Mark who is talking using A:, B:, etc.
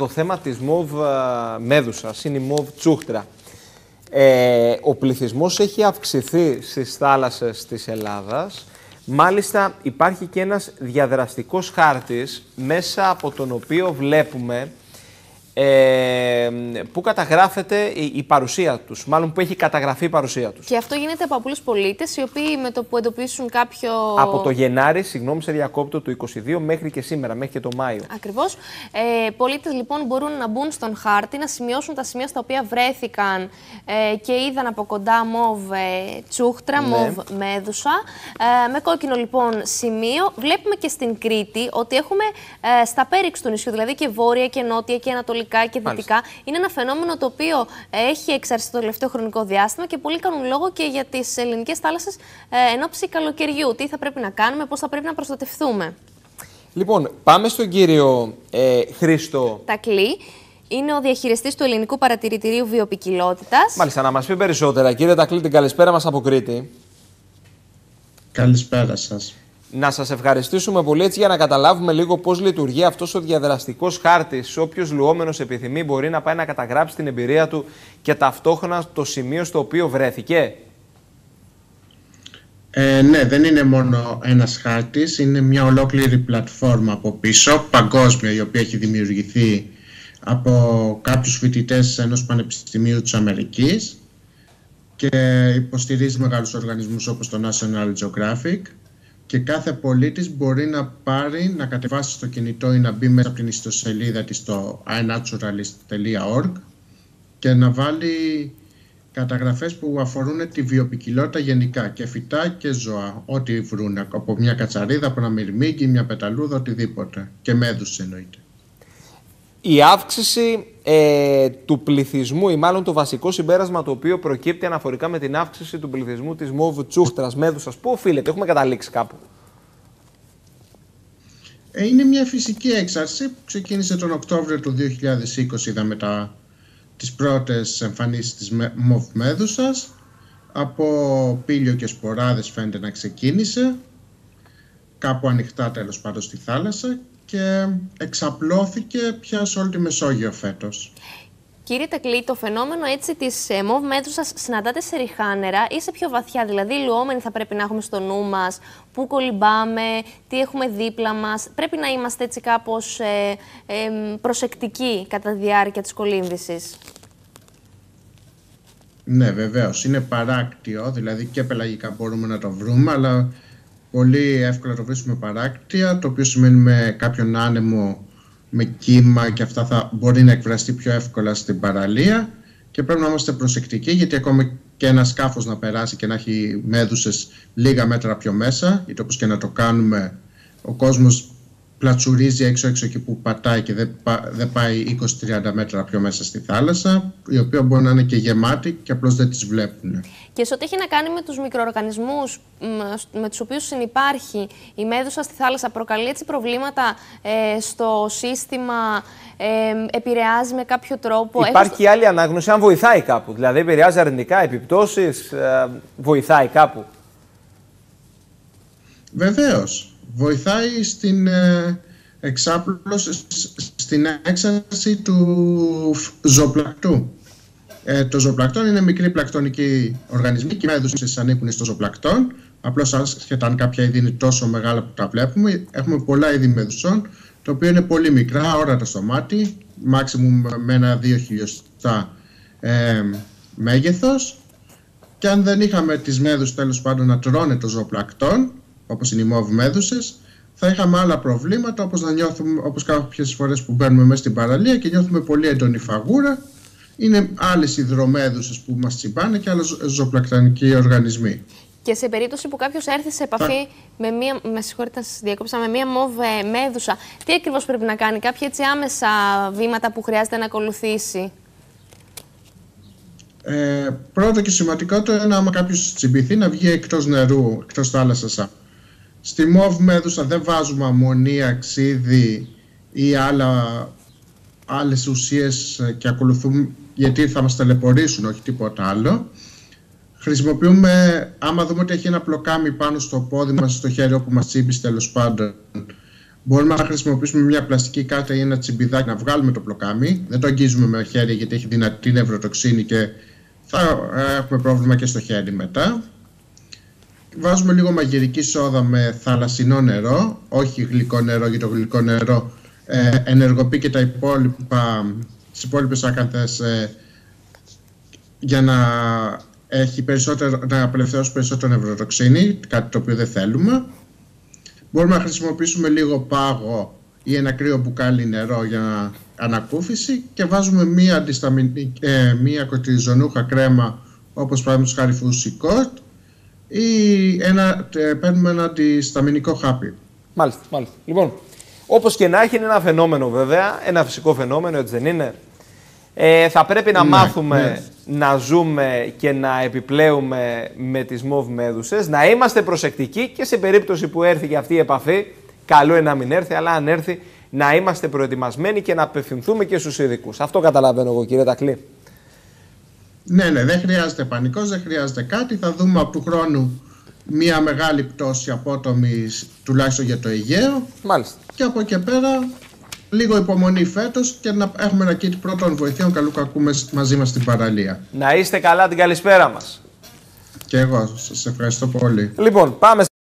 A: το θέμα της ΜΟΒ Μέδουσας, είναι η ΜΟΒ Τσούχτρα. Ε, ο πληθυσμός έχει αυξηθεί στις θάλασσες της Ελλάδας. Μάλιστα υπάρχει και ένας διαδραστικός χάρτης μέσα από τον οποίο βλέπουμε ε, που καταγράφεται η, παρουσία τους. Μάλλον που έχει καταγραφεί η παρουσία τους.
B: Και αυτό γίνεται από απλού πολίτες, οι οποίοι με το που εντοπίσουν κάποιο.
A: Από το Γενάρη, συγγνώμη, σε διακόπτω του 22 μέχρι και σήμερα, μέχρι και το Μάιο.
B: Ακριβώς. Ε, πολίτες λοιπόν μπορούν να μπουν στον χάρτη, να σημειώσουν τα σημεία στα οποία βρέθηκαν ε, και είδαν από κοντά μοβ ε, τσούχτρα, ναι. μοβ μέδουσα. Ε, με κόκκινο λοιπόν σημείο. Βλέπουμε και στην Κρήτη ότι έχουμε ε, στα πέριξ του νησιού, δηλαδή και βόρεια και νότια και ανατολικά και δυτικά. Είναι ένα φαινόμενο το οποίο έχει εξαρθεί το τελευταίο χρονικό διάστημα και πολλοί κάνουν λόγο και για τις ελληνικές θάλασσες ε, εν ώψη καλοκαιριού. Τι θα πρέπει να κάνουμε, πώς θα πρέπει να προστατευτούμε.
A: Λοιπόν, πάμε στον κύριο ε, Χρήστο.
B: Τακλή. Είναι ο διαχειριστής του Ελληνικού Παρατηρητηρίου Βιοπικιλότητας.
A: Μάλιστα, να μας πει περισσότερα. Κύριε Τακλή, την καλησπέρα μας από Κρήτη.
C: Καλησπέρα σας.
A: Να σας ευχαριστήσουμε πολύ έτσι για να καταλάβουμε λίγο πώς λειτουργεί αυτός ο διαδραστικός χάρτης. Όποιος λουόμενος επιθυμεί μπορεί να πάει να καταγράψει την εμπειρία του και ταυτόχρονα το σημείο στο οποίο βρέθηκε.
C: Ε, ναι, δεν είναι μόνο ένας χάρτης, είναι μια ολόκληρη πλατφόρμα από πίσω, παγκόσμια, η οποία έχει δημιουργηθεί από κάποιους φοιτητές ενός πανεπιστημίου της Αμερικής και υποστηρίζει μεγάλους οργανισμούς όπως το National Geographic και κάθε πολίτης μπορεί να πάρει, να κατεβάσει στο κινητό ή να μπει μέσα από την ιστοσελίδα της στο iNaturalist.org και να βάλει καταγραφές που αφορούν τη βιοπικιλότητα γενικά και φυτά και ζώα, ό,τι βρουν από μια κατσαρίδα, από ένα μυρμήγκι, μια πεταλούδα, οτιδήποτε και μέδους εννοείται.
A: Η αύξηση ε, του πληθυσμού ή μάλλον το βασικό συμπέρασμα το οποίο προκύπτει αναφορικά με την αύξηση του πληθυσμού της Μόβου Τσούχτρας Μέδουσας, πού οφείλεται, έχουμε καταλήξει κάπου.
C: Ε, είναι μια φυσική έξαρση που ξεκίνησε τον Οκτώβριο του 2020, είδαμε τα, τις πρώτες εμφανίσεις της Μόβ Μέδουσας. Από πύλιο και σποράδες φαίνεται να ξεκίνησε, κάπου ανοιχτά τέλος πάντων στη θάλασσα και εξαπλώθηκε πια σε όλη τη Μεσόγειο φέτος.
B: Κύριε Τακλή, το φαινόμενο έτσι της ε, μοβ σας συναντάτε σε ριχά νερά ή σε πιο βαθιά, δηλαδή λουόμενοι θα πρέπει να έχουμε στο νου μας, πού κολυμπάμε, τι έχουμε δίπλα μας. Πρέπει να είμαστε έτσι κάπως ε, ε, προσεκτικοί κατά τη διάρκεια της κολύμβησης.
C: Ναι, βεβαίως. Είναι παράκτιο, δηλαδή και πελαγικά μπορούμε να το βρούμε, αλλά πολύ εύκολα το βρίσκουμε παράκτια, το οποίο σημαίνει με κάποιον άνεμο, με κύμα και αυτά θα μπορεί να εκφραστεί πιο εύκολα στην παραλία. Και πρέπει να είμαστε προσεκτικοί γιατί ακόμα και ένα σκάφος να περάσει και να έχει μέδουσες λίγα μέτρα πιο μέσα, είτε όπως και να το κάνουμε, ο κόσμος πλατσουρίζει έξω-έξω εκεί που πατάει και δεν, δεν πάει 20-30 μέτρα πιο μέσα στη θάλασσα, η οποία μπορεί να είναι και γεμάτη και απλώς δεν τις βλέπουν.
B: Και σε ό,τι έχει να κάνει με τους μικροοργανισμούς με τους οποίους συνυπάρχει η μέδουσα στη θάλασσα, προκαλεί έτσι προβλήματα ε, στο σύστημα, ε, επηρεάζει με κάποιο τρόπο;
A: Υπάρχει άλλη ανάγνωση αν βοηθάει κάπου, δηλαδή επηρεάζει αρνητικά επιπτώσεις, ε, βοηθάει κάπου.
C: Βεβαίως βοηθάει στην ε, εξάπλωση, στην έξαρση του ζωοπλακτού. Ε, το ζωοπλακτόν είναι μικροί πλακτονικοί οργανισμοί και οι μέδουσες ανήκουν στο ζωοπλακτόν. Απλώς άσχετα αν κάποια είδη είναι τόσο μεγάλα που τα βλέπουμε, έχουμε πολλά είδη μέδουσων, το οποίο είναι πολύ μικρά, όρατα στο μάτι, maximum με ένα-δύο χιλιοστά ε, μέγεθος. Και αν δεν είχαμε τις μέδους τέλος πάντων να τρώνε το ζωοπλακτόν, όπως είναι οι μόβ μέδουσες, θα είχαμε άλλα προβλήματα όπως να νιώθουμε, όπως κάποιες φορές που μπαίνουμε μέσα στην παραλία και νιώθουμε πολύ έντονη φαγούρα. Είναι άλλες υδρομέδουσες που μας τσιμπάνε και άλλοι ζωοπλακτανικοί οργανισμοί.
B: Και σε περίπτωση που κάποιος έρθει σε επαφή με μία. Με συγχωρείτε, σας διακόψα, με μία μόβ μέδουσα, τι ακριβώς πρέπει να κάνει, κάποια έτσι άμεσα βήματα που χρειάζεται να ακολουθήσει;
C: Ε, πρώτο και σημαντικότερο είναι άμα κάποιος τσιμπηθεί να βγει εκτός νερού, εκτός θάλασσας Στη μόβ μέδουσα δεν βάζουμε αμμονία, ξύδι ή άλλα, άλλες ουσίες και ακολουθούμε γιατί θα μας ταλαιπωρήσουν, όχι τίποτα άλλο. Χρησιμοποιούμε, άμα δούμε ότι έχει ένα πλοκάμι πάνω στο πόδι μας, στο χέρι όπου μας τσίπει τέλος πάντων, Μπορούμε να χρησιμοποιήσουμε μια πλαστική κάρτα ή ένα τσιμπιδάκι να βγάλουμε το πλοκάμι. Δεν το αγγίζουμε με χέρι γιατί έχει δυνατή νευροτοξίνη και θα έχουμε πρόβλημα και στο χέρι μετά. Βάζουμε λίγο μαγειρική σόδα με θαλασσινό νερό, όχι γλυκό νερό, γιατί το γλυκό νερό ε, ενεργοποιεί και τα υπόλοιπα, τις υπόλοιπες άκανθες ε, για να έχει περισσότερο, να απελευθερώσει περισσότερο νευροτοξίνη, κάτι το οποίο δεν θέλουμε. Μπορούμε να χρησιμοποιήσουμε λίγο πάγο ή ένα κρύο μπουκάλι νερό για ανακούφιση και βάζουμε μία, ε, μία κοτριζονούχα κρέμα όπως παραδείγματος χάρη φουσικότ ή ένα, ε, παίρνουμε ένα αντισταμινικό χάπι.
A: Μάλιστα, μάλιστα. Λοιπόν, όπως και να έχει είναι ένα φαινόμενο βέβαια, ένα φυσικό φαινόμενο, έτσι δεν είναι. Ε, θα πρέπει να ναι, μάθουμε ναι. να ζούμε και να επιπλέουμε με τις μοβ μέδουσες, να είμαστε προσεκτικοί και σε περίπτωση που έρθει και αυτή η επαφή, καλό είναι να μην έρθει, αλλά αν έρθει να είμαστε προετοιμασμένοι και να απευθυνθούμε και στους ειδικούς. Αυτό καταλαβαίνω εγώ κύριε Τακλή.
C: Ναι, ναι, δεν χρειάζεται πανικός, δεν χρειάζεται κάτι. Θα δούμε από του χρόνου μια μεγάλη πτώση απότομη τουλάχιστον για το Αιγαίο.
A: Μάλιστα.
C: Και από εκεί πέρα λίγο υπομονή φέτος και να έχουμε ένα kit πρώτων βοηθειών καλού κακού μαζί μας στην παραλία.
A: Να είστε καλά την καλησπέρα μας.
C: Και εγώ σας ευχαριστώ πολύ.
A: Λοιπόν, πάμε